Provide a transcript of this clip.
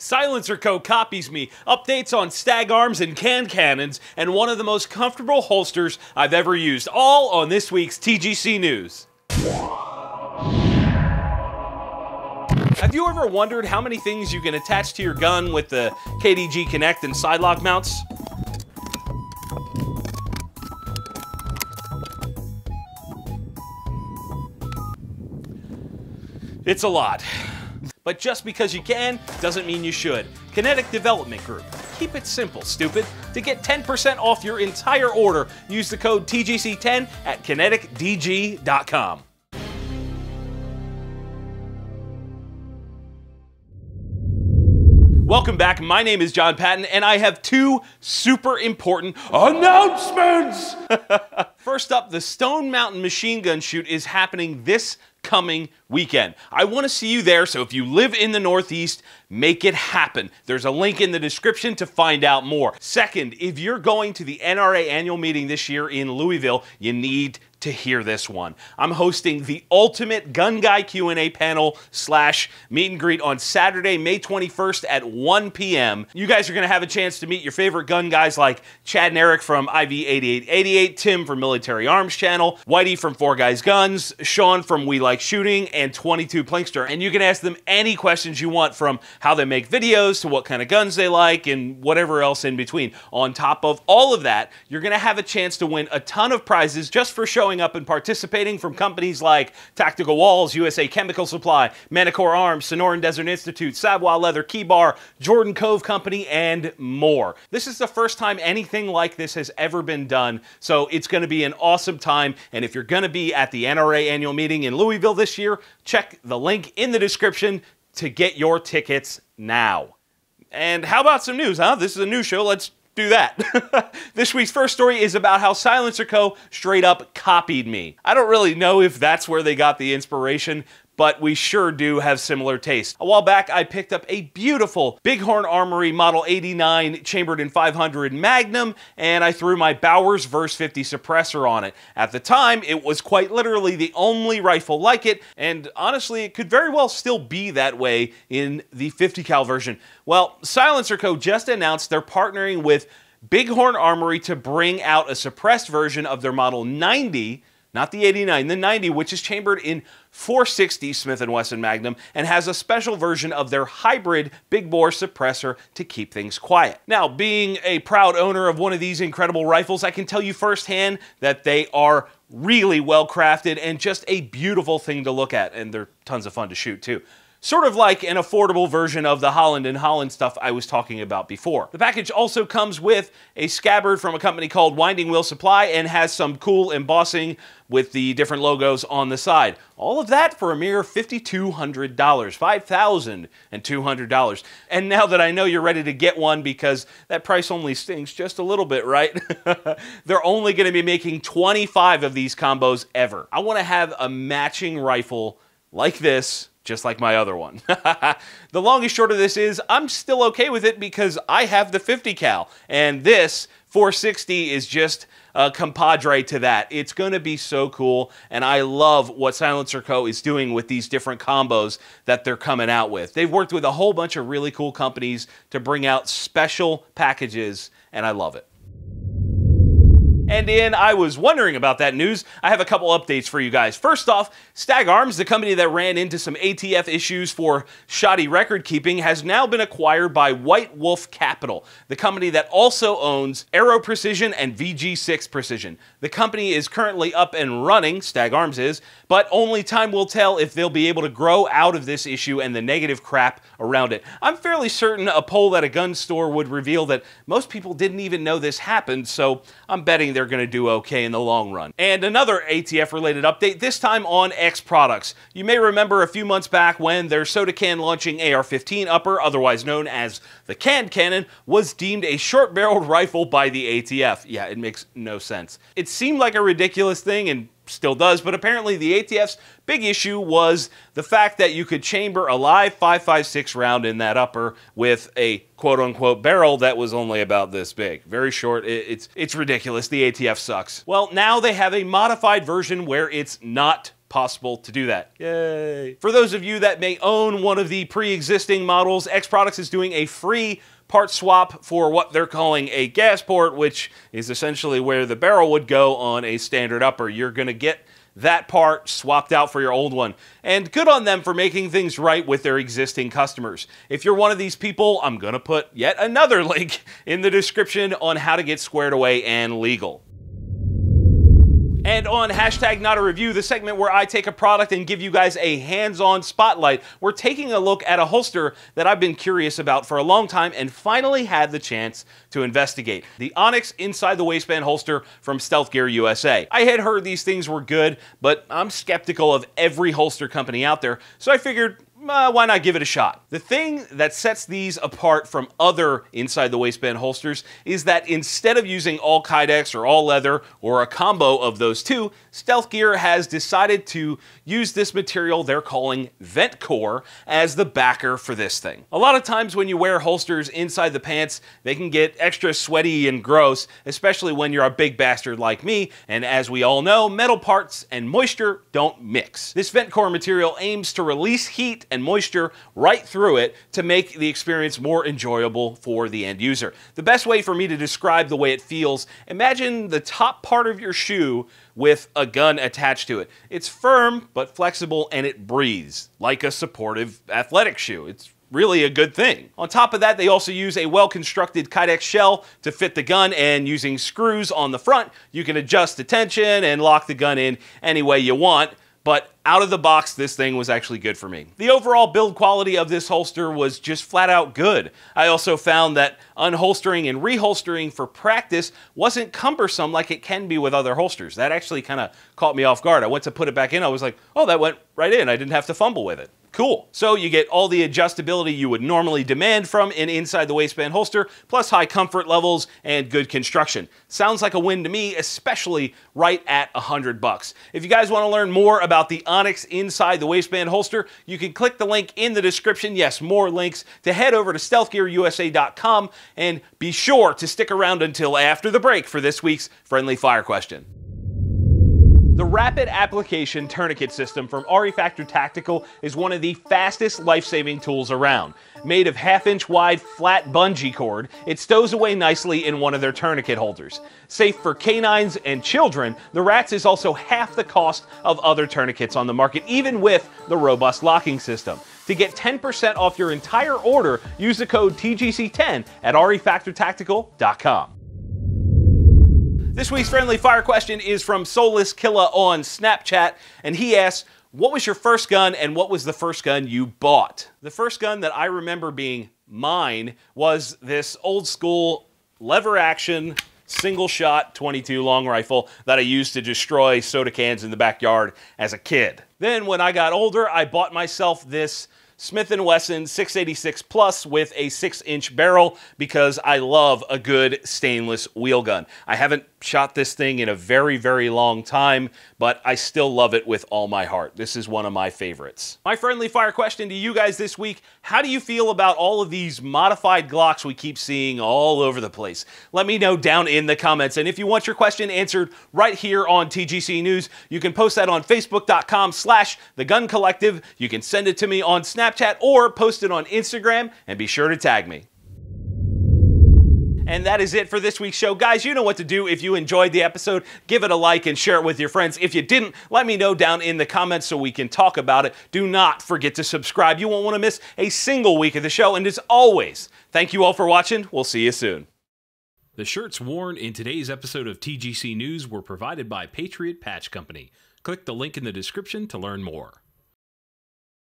Silencer Co. copies me, updates on stag arms and can cannons, and one of the most comfortable holsters I've ever used, all on this week's TGC News. Have you ever wondered how many things you can attach to your gun with the KDG Connect and sidelock mounts? It's a lot. But just because you can doesn't mean you should. Kinetic Development Group. Keep it simple, stupid. To get 10% off your entire order, use the code TGC10 at kineticdg.com. Welcome back. My name is Jon Patton, and I have two super important announcements. First up, the Stone Mountain Machine Gun Shoot is happening this coming weekend. I want to see you there, so if you live in the Northeast, make it happen. There's a link in the description to find out more. Second, if you're going to the NRA annual meeting this year in Louisville, you need to hear this one. I'm hosting the ultimate gun guy Q&A panel slash meet and greet on Saturday, May 21st at 1 p.m. You guys are going to have a chance to meet your favorite gun guys like Chad and Eric from IV8888, Tim from Military Arms Channel, Whitey from Four Guys Guns, Sean from We Like Shooting, and 22 Plinkster. And you can ask them any questions you want from how they make videos to what kind of guns they like and whatever else in between. On top of all of that, you're going to have a chance to win a ton of prizes just for showing showing up and participating from companies like Tactical Walls, USA Chemical Supply, Manticore Arms, Sonoran Desert Institute, Savoy Leather, Keybar, Jordan Cove Company, and more. This is the first time anything like this has ever been done, so it's going to be an awesome time. And if you're going to be at the NRA annual meeting in Louisville this year, check the link in the description to get your tickets now. And how about some news, huh? This is a new show. Let's do that. this week's first story is about how Silencer Co. straight up copied me. I don't really know if that's where they got the inspiration, but we sure do have similar taste. A while back, I picked up a beautiful Bighorn Armory Model 89 chambered in 500 Magnum, and I threw my Bowers Vers 50 suppressor on it. At the time, it was quite literally the only rifle like it, and honestly, it could very well still be that way in the 50 cal version. Well, Silencer Co. just announced they're partnering with Bighorn Armory to bring out a suppressed version of their Model 90 not the 89, the 90, which is chambered in 460 Smith & Wesson Magnum and has a special version of their hybrid big bore suppressor to keep things quiet. Now, being a proud owner of one of these incredible rifles, I can tell you firsthand that they are really well crafted and just a beautiful thing to look at, and they're tons of fun to shoot too. Sort of like an affordable version of the Holland and Holland stuff I was talking about before. The package also comes with a scabbard from a company called Winding Wheel Supply and has some cool embossing with the different logos on the side. All of that for a mere $5,200, $5,200. And now that I know you're ready to get one because that price only stings just a little bit, right? They're only going to be making 25 of these combos ever. I want to have a matching rifle like this just like my other one. the long and short of this is I'm still okay with it because I have the 50 cal, and this 460 is just a compadre to that. It's going to be so cool, and I love what Silencer Co. is doing with these different combos that they're coming out with. They've worked with a whole bunch of really cool companies to bring out special packages, and I love it. And in I was wondering about that news, I have a couple updates for you guys. First off, Stag Arms, the company that ran into some ATF issues for shoddy record keeping, has now been acquired by White Wolf Capital, the company that also owns Aero Precision and VG6 Precision. The company is currently up and running, Stag Arms is, but only time will tell if they'll be able to grow out of this issue and the negative crap around it. I'm fairly certain a poll at a gun store would reveal that most people didn't even know this happened, so I'm betting they're going to do okay in the long run. And another ATF related update, this time on X products. You may remember a few months back when their soda can launching AR 15 upper, otherwise known as the Can Cannon, was deemed a short barreled rifle by the ATF. Yeah, it makes no sense. It seemed like a ridiculous thing and still does, but apparently the ATF's big issue was the fact that you could chamber a live 5.56 round in that upper with a quote unquote barrel that was only about this big. Very short. It's it's ridiculous. The ATF sucks. Well, now they have a modified version where it's not possible to do that. Yay. For those of you that may own one of the pre-existing models, X Products is doing a free part swap for what they're calling a gas port, which is essentially where the barrel would go on a standard upper. You're going to get that part swapped out for your old one. And good on them for making things right with their existing customers. If you're one of these people, I'm going to put yet another link in the description on how to get squared away and legal. And on hashtag not a review, the segment where I take a product and give you guys a hands-on spotlight, we're taking a look at a holster that I've been curious about for a long time and finally had the chance to investigate. The Onyx Inside the Waistband holster from Stealth Gear USA. I had heard these things were good, but I'm skeptical of every holster company out there, so I figured uh, why not give it a shot? The thing that sets these apart from other inside the waistband holsters is that instead of using all Kydex or all leather or a combo of those two, Stealth Gear has decided to use this material they're calling VentCore as the backer for this thing. A lot of times when you wear holsters inside the pants, they can get extra sweaty and gross, especially when you're a big bastard like me, and as we all know, metal parts and moisture don't mix. This VentCore material aims to release heat and moisture right through it to make the experience more enjoyable for the end user. The best way for me to describe the way it feels, imagine the top part of your shoe with a gun attached to it. It's firm but flexible and it breathes like a supportive athletic shoe. It's really a good thing. On top of that, they also use a well-constructed Kydex shell to fit the gun and using screws on the front, you can adjust the tension and lock the gun in any way you want but out of the box, this thing was actually good for me. The overall build quality of this holster was just flat out good. I also found that unholstering and reholstering for practice wasn't cumbersome like it can be with other holsters. That actually kind of caught me off guard. I went to put it back in, I was like, oh, that went right in. I didn't have to fumble with it. Cool. So you get all the adjustability you would normally demand from an inside the waistband holster, plus high comfort levels and good construction. Sounds like a win to me, especially right at 100 bucks. If you guys want to learn more about the Onyx inside the waistband holster, you can click the link in the description. Yes, more links to head over to stealthgearusa.com and be sure to stick around until after the break for this week's friendly fire question. The Rapid Application Tourniquet System from RE Factor Tactical is one of the fastest life-saving tools around. Made of half-inch wide flat bungee cord, it stows away nicely in one of their tourniquet holders. Safe for canines and children, the Rats is also half the cost of other tourniquets on the market, even with the robust locking system. To get 10% off your entire order, use the code TGC10 at refactortactical.com. This week's friendly fire question is from Soulless Killa on Snapchat, and he asks, what was your first gun and what was the first gun you bought? The first gun that I remember being mine was this old school lever action single shot 22 long rifle that I used to destroy soda cans in the backyard as a kid. Then when I got older, I bought myself this Smith & Wesson 686 Plus with a 6-inch barrel because I love a good stainless wheel gun. I haven't shot this thing in a very, very long time, but I still love it with all my heart. This is one of my favorites. My friendly fire question to you guys this week, how do you feel about all of these modified Glocks we keep seeing all over the place? Let me know down in the comments. And if you want your question answered right here on TGC News, you can post that on facebook.com slash the gun collective. You can send it to me on Snapchat or post it on Instagram and be sure to tag me. And that is it for this week's show. Guys, you know what to do. If you enjoyed the episode, give it a like and share it with your friends. If you didn't, let me know down in the comments so we can talk about it. Do not forget to subscribe. You won't want to miss a single week of the show. And as always, thank you all for watching. We'll see you soon. The shirts worn in today's episode of TGC News were provided by Patriot Patch Company. Click the link in the description to learn more.